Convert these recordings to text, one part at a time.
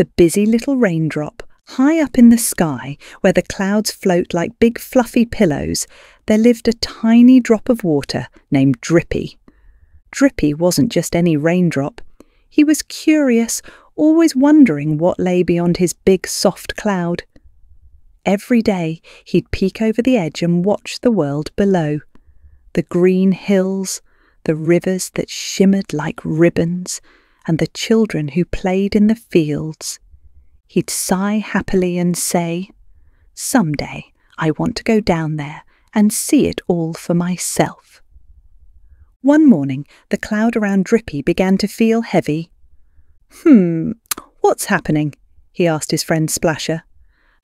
the busy little raindrop, high up in the sky, where the clouds float like big fluffy pillows, there lived a tiny drop of water named Drippy. Drippy wasn't just any raindrop. He was curious, always wondering what lay beyond his big soft cloud. Every day he'd peek over the edge and watch the world below. The green hills, the rivers that shimmered like ribbons, and the children who played in the fields. He'd sigh happily and say, Some day I want to go down there and see it all for myself. One morning, the cloud around Drippy began to feel heavy. Hmm, what's happening? he asked his friend Splasher.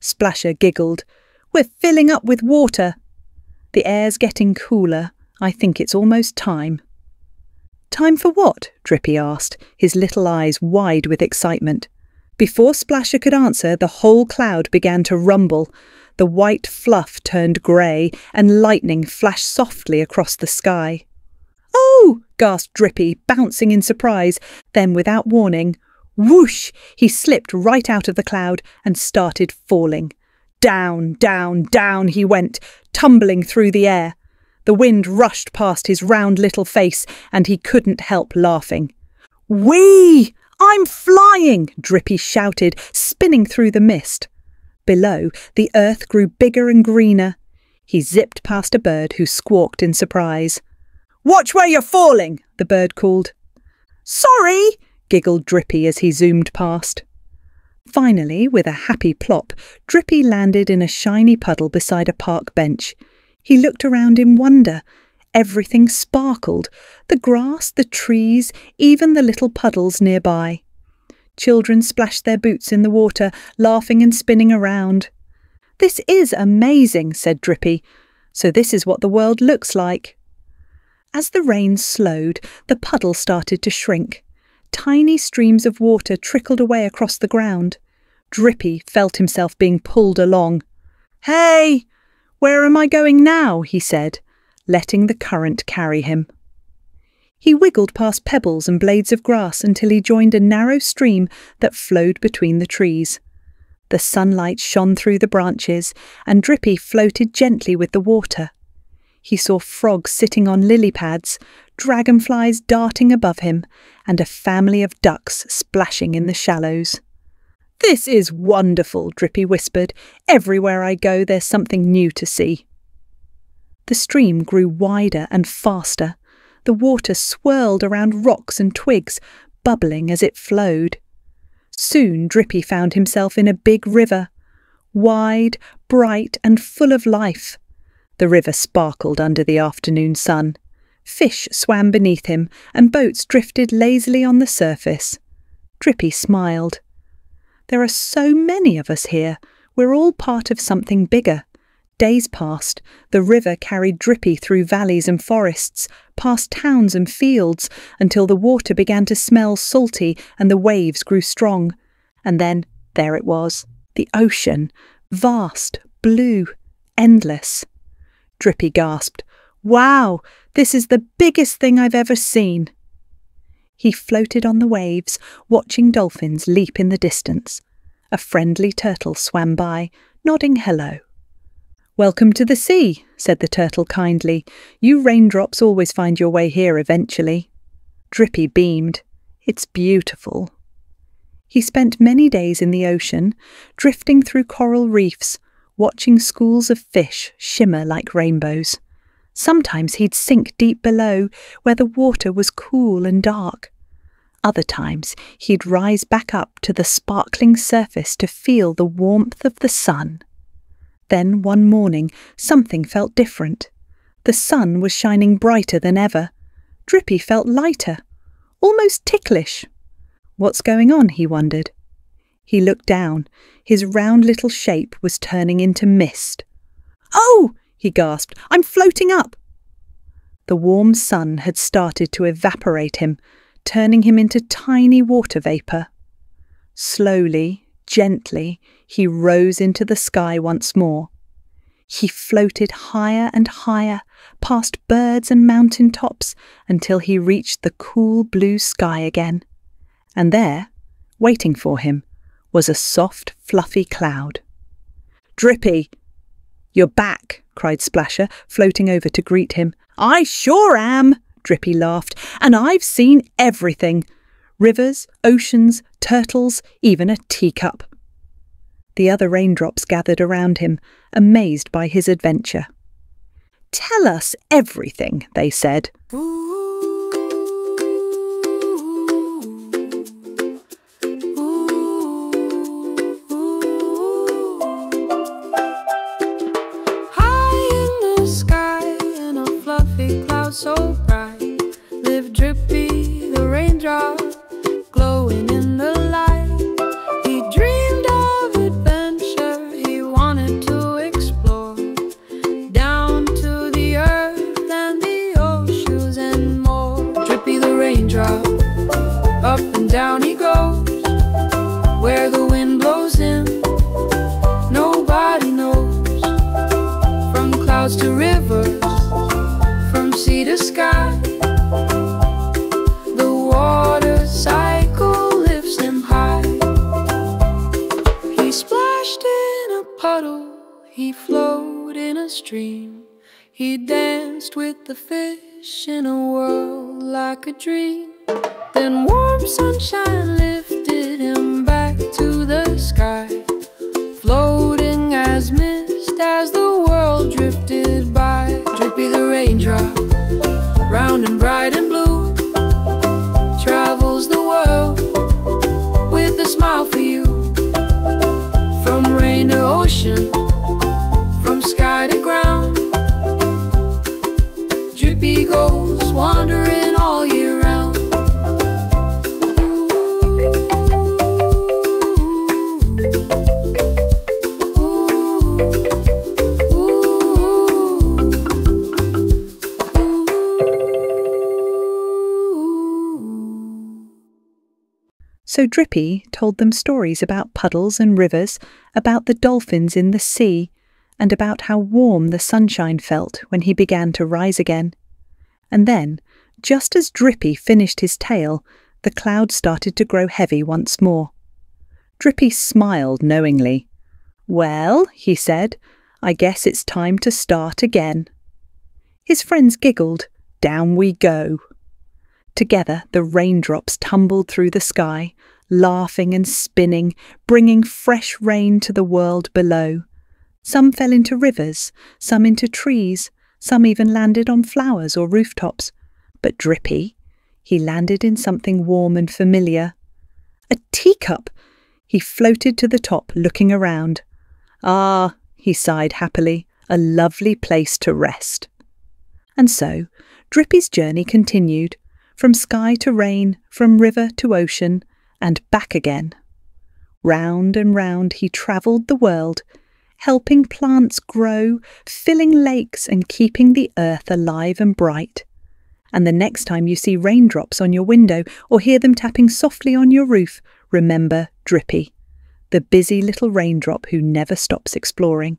Splasher giggled. We're filling up with water. The air's getting cooler. I think it's almost time. Time for what? Drippy asked, his little eyes wide with excitement. Before Splasher could answer, the whole cloud began to rumble. The white fluff turned grey, and lightning flashed softly across the sky. Oh! gasped Drippy, bouncing in surprise. Then, without warning, whoosh! He slipped right out of the cloud and started falling. Down, down, down he went, tumbling through the air. The wind rushed past his round little face, and he couldn't help laughing. Whee! I'm flying! Drippy shouted, spinning through the mist. Below, the earth grew bigger and greener. He zipped past a bird who squawked in surprise. Watch where you're falling, the bird called. Sorry, giggled Drippy as he zoomed past. Finally, with a happy plop, Drippy landed in a shiny puddle beside a park bench. He looked around in wonder. Everything sparkled the grass, the trees, even the little puddles nearby. Children splashed their boots in the water, laughing and spinning around. This is amazing, said Drippy. So this is what the world looks like. As the rain slowed, the puddle started to shrink. Tiny streams of water trickled away across the ground. Drippy felt himself being pulled along. Hey! Where am I going now? he said, letting the current carry him. He wiggled past pebbles and blades of grass until he joined a narrow stream that flowed between the trees. The sunlight shone through the branches, and Drippy floated gently with the water. He saw frogs sitting on lily pads, dragonflies darting above him, and a family of ducks splashing in the shallows. This is wonderful, Drippy whispered. Everywhere I go, there's something new to see. The stream grew wider and faster. The water swirled around rocks and twigs, bubbling as it flowed. Soon Drippy found himself in a big river, wide, bright, and full of life. The river sparkled under the afternoon sun. Fish swam beneath him, and boats drifted lazily on the surface. Drippy smiled. There are so many of us here. We're all part of something bigger. Days passed. The river carried Drippy through valleys and forests, past towns and fields, until the water began to smell salty and the waves grew strong. And then there it was, the ocean, vast, blue, endless. Drippy gasped, Wow, this is the biggest thing I've ever seen. He floated on the waves, watching dolphins leap in the distance. A friendly turtle swam by, nodding hello. Welcome to the sea, said the turtle kindly. You raindrops always find your way here eventually. Drippy beamed. It's beautiful. He spent many days in the ocean, drifting through coral reefs, watching schools of fish shimmer like rainbows. Sometimes he'd sink deep below, where the water was cool and dark. Other times he'd rise back up to the sparkling surface to feel the warmth of the sun. Then one morning something felt different. The sun was shining brighter than ever. Drippy felt lighter, almost ticklish. What's going on? he wondered. He looked down. His round little shape was turning into mist. Oh! He gasped. I'm floating up. The warm sun had started to evaporate him, turning him into tiny water vapour. Slowly, gently, he rose into the sky once more. He floated higher and higher, past birds and mountain tops, until he reached the cool blue sky again. And there, waiting for him, was a soft, fluffy cloud. Drippy! You're back, cried Splasher, floating over to greet him. I sure am, Drippy laughed, and I've seen everything rivers, oceans, turtles, even a teacup. The other raindrops gathered around him, amazed by his adventure. Tell us everything, they said. High clouds to rivers, from sea to sky. The water cycle lifts him high. He splashed in a puddle, he flowed in a stream. He danced with the fish in a world like a dream. Then warm sunshine lifted Drippy the raindrop, round and bright and blue, travels the world with a smile for you. From rain to ocean, from sky to ground, Drippy goes wandering So Drippy told them stories about puddles and rivers, about the dolphins in the sea, and about how warm the sunshine felt when he began to rise again. And then, just as Drippy finished his tale, the cloud started to grow heavy once more. Drippy smiled knowingly. Well, he said, I guess it's time to start again. His friends giggled. Down we go. Together the raindrops tumbled through the sky, laughing and spinning, bringing fresh rain to the world below. Some fell into rivers, some into trees, some even landed on flowers or rooftops. But Drippy, he landed in something warm and familiar. A teacup! He floated to the top, looking around. Ah, he sighed happily, a lovely place to rest. And so, Drippy's journey continued, from sky to rain, from river to ocean, and back again. Round and round he travelled the world, helping plants grow, filling lakes, and keeping the earth alive and bright. And the next time you see raindrops on your window or hear them tapping softly on your roof, remember Drippy, the busy little raindrop who never stops exploring.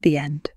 The end.